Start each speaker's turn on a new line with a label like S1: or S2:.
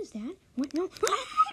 S1: is that? What? No.